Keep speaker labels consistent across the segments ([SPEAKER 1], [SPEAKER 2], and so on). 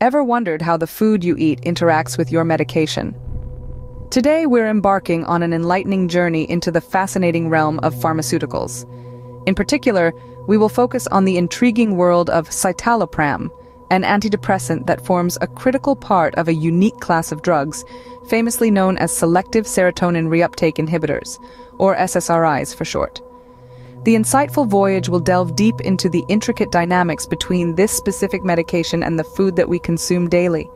[SPEAKER 1] Ever wondered how the food you eat interacts with your medication? Today we're embarking on an enlightening journey into the fascinating realm of pharmaceuticals. In particular, we will focus on the intriguing world of citalopram, an antidepressant that forms a critical part of a unique class of drugs, famously known as selective serotonin reuptake inhibitors, or SSRIs for short. The insightful voyage will delve deep into the intricate dynamics between this specific medication and the food that we consume daily.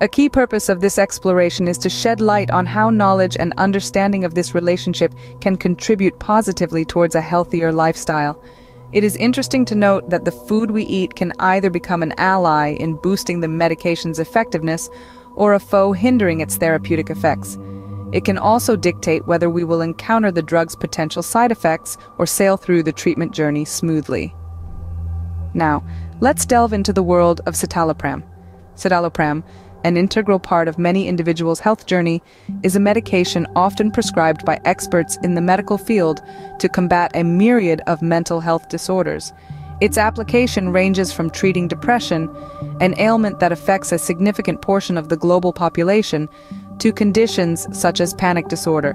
[SPEAKER 1] A key purpose of this exploration is to shed light on how knowledge and understanding of this relationship can contribute positively towards a healthier lifestyle. It is interesting to note that the food we eat can either become an ally in boosting the medication's effectiveness or a foe hindering its therapeutic effects. It can also dictate whether we will encounter the drug's potential side effects or sail through the treatment journey smoothly. Now, let's delve into the world of citalopram. Citalopram, an integral part of many individuals' health journey, is a medication often prescribed by experts in the medical field to combat a myriad of mental health disorders. Its application ranges from treating depression, an ailment that affects a significant portion of the global population, to conditions such as panic disorder,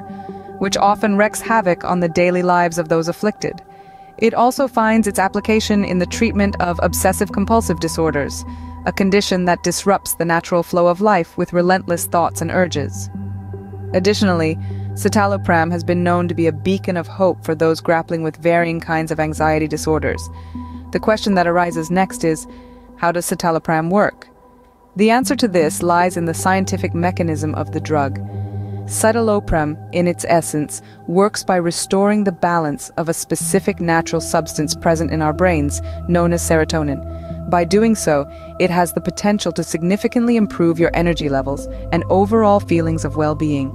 [SPEAKER 1] which often wreaks havoc on the daily lives of those afflicted. It also finds its application in the treatment of obsessive-compulsive disorders, a condition that disrupts the natural flow of life with relentless thoughts and urges. Additionally, citalopram has been known to be a beacon of hope for those grappling with varying kinds of anxiety disorders. The question that arises next is, how does citalopram work? The answer to this lies in the scientific mechanism of the drug. Citalopram, in its essence, works by restoring the balance of a specific natural substance present in our brains, known as serotonin. By doing so, it has the potential to significantly improve your energy levels and overall feelings of well-being.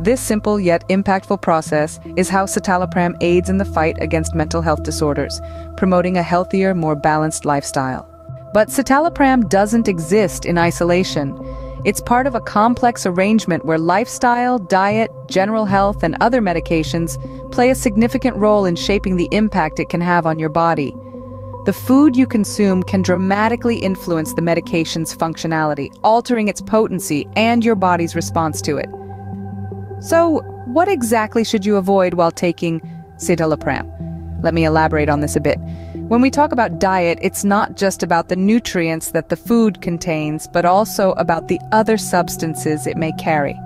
[SPEAKER 1] This simple yet impactful process is how citalopram aids in the fight against mental health disorders, promoting a healthier, more balanced lifestyle. But citalopram doesn't exist in isolation. It's part of a complex arrangement where lifestyle, diet, general health, and other medications play a significant role in shaping the impact it can have on your body. The food you consume can dramatically influence the medication's functionality, altering its potency and your body's response to it. So, what exactly should you avoid while taking citalopram? Let me elaborate on this a bit. When we talk about diet, it's not just about the nutrients that the food contains, but also about the other substances it may carry.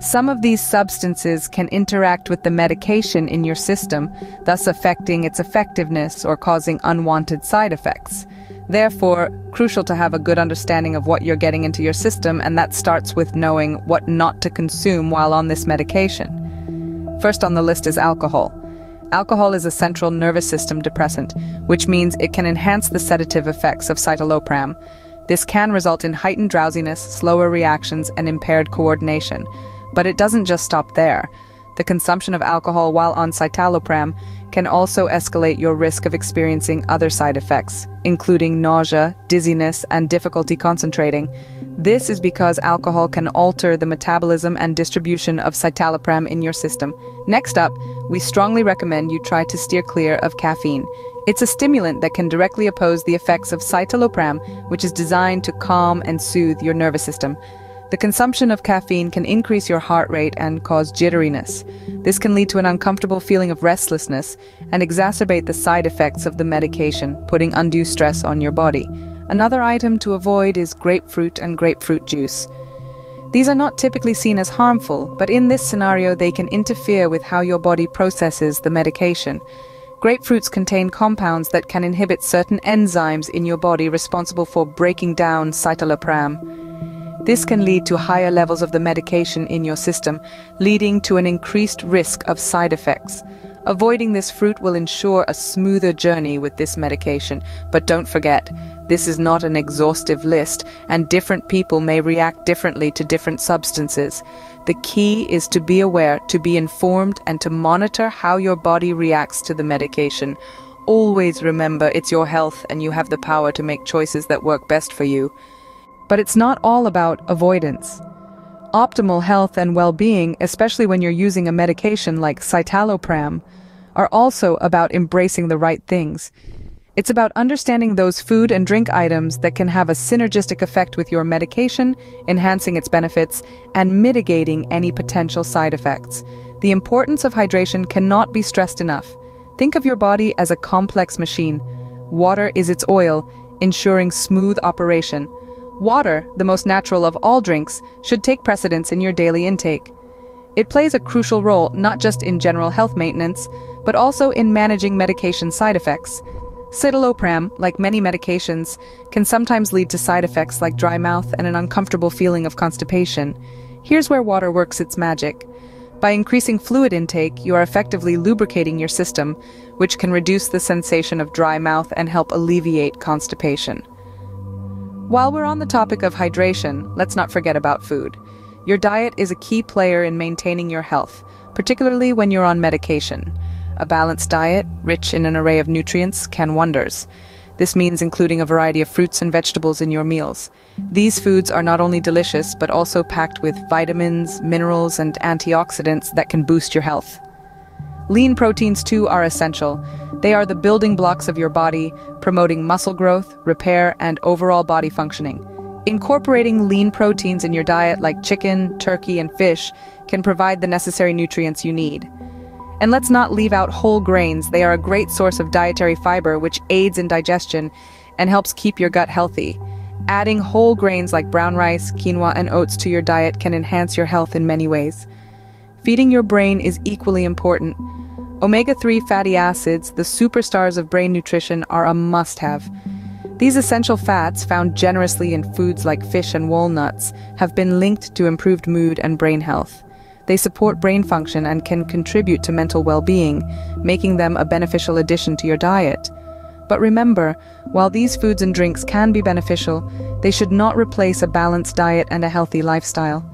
[SPEAKER 1] Some of these substances can interact with the medication in your system, thus affecting its effectiveness or causing unwanted side effects. Therefore, crucial to have a good understanding of what you're getting into your system, and that starts with knowing what not to consume while on this medication. First on the list is alcohol. Alcohol is a central nervous system depressant, which means it can enhance the sedative effects of citalopram. This can result in heightened drowsiness, slower reactions, and impaired coordination. But it doesn't just stop there. The consumption of alcohol while on citalopram can also escalate your risk of experiencing other side effects, including nausea, dizziness, and difficulty concentrating. This is because alcohol can alter the metabolism and distribution of citalopram in your system. Next up, we strongly recommend you try to steer clear of caffeine. It's a stimulant that can directly oppose the effects of citalopram, which is designed to calm and soothe your nervous system. The consumption of caffeine can increase your heart rate and cause jitteriness. This can lead to an uncomfortable feeling of restlessness and exacerbate the side effects of the medication, putting undue stress on your body. Another item to avoid is grapefruit and grapefruit juice. These are not typically seen as harmful, but in this scenario they can interfere with how your body processes the medication. Grapefruits contain compounds that can inhibit certain enzymes in your body responsible for breaking down citalopram. This can lead to higher levels of the medication in your system, leading to an increased risk of side effects. Avoiding this fruit will ensure a smoother journey with this medication, but don't forget, this is not an exhaustive list, and different people may react differently to different substances. The key is to be aware, to be informed, and to monitor how your body reacts to the medication. Always remember it's your health and you have the power to make choices that work best for you. But it's not all about avoidance. Optimal health and well-being, especially when you're using a medication like citalopram, are also about embracing the right things. It's about understanding those food and drink items that can have a synergistic effect with your medication, enhancing its benefits, and mitigating any potential side effects. The importance of hydration cannot be stressed enough. Think of your body as a complex machine. Water is its oil, ensuring smooth operation. Water, the most natural of all drinks, should take precedence in your daily intake. It plays a crucial role not just in general health maintenance, but also in managing medication side effects. Citalopram, like many medications, can sometimes lead to side effects like dry mouth and an uncomfortable feeling of constipation. Here's where water works its magic. By increasing fluid intake, you are effectively lubricating your system, which can reduce the sensation of dry mouth and help alleviate constipation. While we're on the topic of hydration, let's not forget about food. Your diet is a key player in maintaining your health, particularly when you're on medication. A balanced diet, rich in an array of nutrients, can wonders. This means including a variety of fruits and vegetables in your meals. These foods are not only delicious, but also packed with vitamins, minerals, and antioxidants that can boost your health. Lean proteins, too, are essential. They are the building blocks of your body, promoting muscle growth, repair, and overall body functioning. Incorporating lean proteins in your diet like chicken, turkey, and fish can provide the necessary nutrients you need. And let's not leave out whole grains. They are a great source of dietary fiber which aids in digestion and helps keep your gut healthy. Adding whole grains like brown rice, quinoa, and oats to your diet can enhance your health in many ways. Feeding your brain is equally important. Omega-3 fatty acids, the superstars of brain nutrition, are a must-have. These essential fats, found generously in foods like fish and walnuts, have been linked to improved mood and brain health. They support brain function and can contribute to mental well-being, making them a beneficial addition to your diet. But remember, while these foods and drinks can be beneficial, they should not replace a balanced diet and a healthy lifestyle.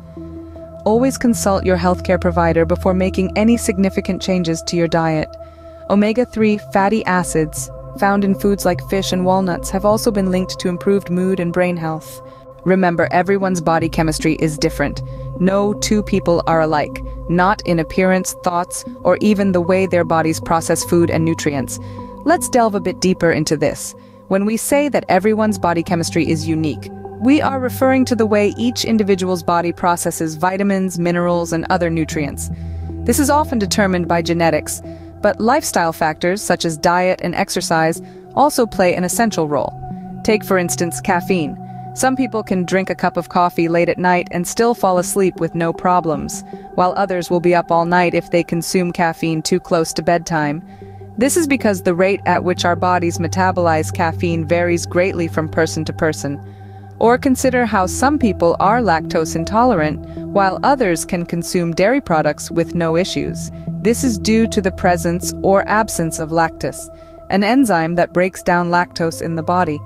[SPEAKER 1] Always consult your healthcare provider before making any significant changes to your diet. Omega-3 fatty acids, found in foods like fish and walnuts, have also been linked to improved mood and brain health. Remember, everyone's body chemistry is different. No two people are alike, not in appearance, thoughts, or even the way their bodies process food and nutrients. Let's delve a bit deeper into this. When we say that everyone's body chemistry is unique, we are referring to the way each individual's body processes vitamins, minerals, and other nutrients. This is often determined by genetics, but lifestyle factors such as diet and exercise also play an essential role. Take, for instance, caffeine. Some people can drink a cup of coffee late at night and still fall asleep with no problems, while others will be up all night if they consume caffeine too close to bedtime. This is because the rate at which our bodies metabolize caffeine varies greatly from person to person. Or consider how some people are lactose intolerant, while others can consume dairy products with no issues. This is due to the presence or absence of lactase, an enzyme that breaks down lactose in the body.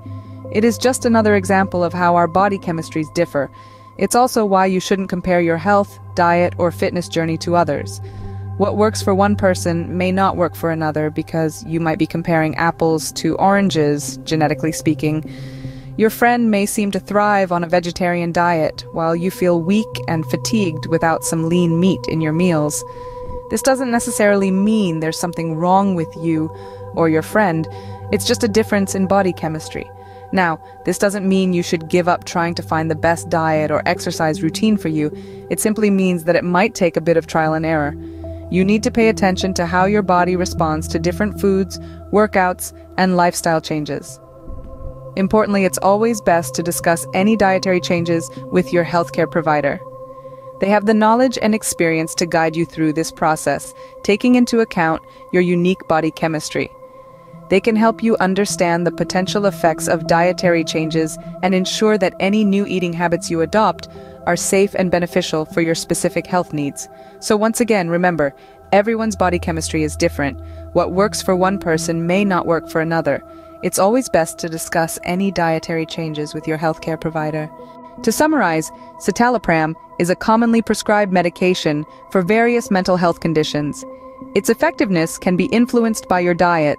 [SPEAKER 1] It is just another example of how our body chemistries differ. It's also why you shouldn't compare your health, diet, or fitness journey to others. What works for one person may not work for another because you might be comparing apples to oranges, genetically speaking. Your friend may seem to thrive on a vegetarian diet, while you feel weak and fatigued without some lean meat in your meals. This doesn't necessarily mean there's something wrong with you or your friend, it's just a difference in body chemistry. Now, this doesn't mean you should give up trying to find the best diet or exercise routine for you. It simply means that it might take a bit of trial and error. You need to pay attention to how your body responds to different foods, workouts, and lifestyle changes. Importantly, it's always best to discuss any dietary changes with your healthcare provider. They have the knowledge and experience to guide you through this process, taking into account your unique body chemistry. They can help you understand the potential effects of dietary changes and ensure that any new eating habits you adopt are safe and beneficial for your specific health needs. So once again, remember, everyone's body chemistry is different. What works for one person may not work for another. It's always best to discuss any dietary changes with your healthcare provider. To summarize, citalopram is a commonly prescribed medication for various mental health conditions. Its effectiveness can be influenced by your diet,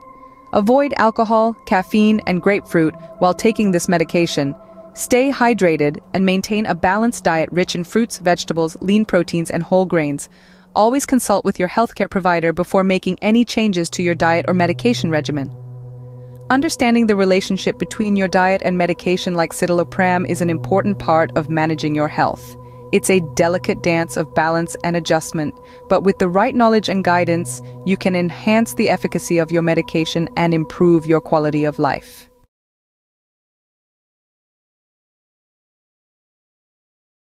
[SPEAKER 1] Avoid alcohol, caffeine, and grapefruit while taking this medication. Stay hydrated and maintain a balanced diet rich in fruits, vegetables, lean proteins, and whole grains. Always consult with your healthcare provider before making any changes to your diet or medication regimen. Understanding the relationship between your diet and medication like citalopram is an important part of managing your health. It's a delicate dance of balance and adjustment, but with the right knowledge and guidance, you can enhance the efficacy of your medication and improve your quality of life.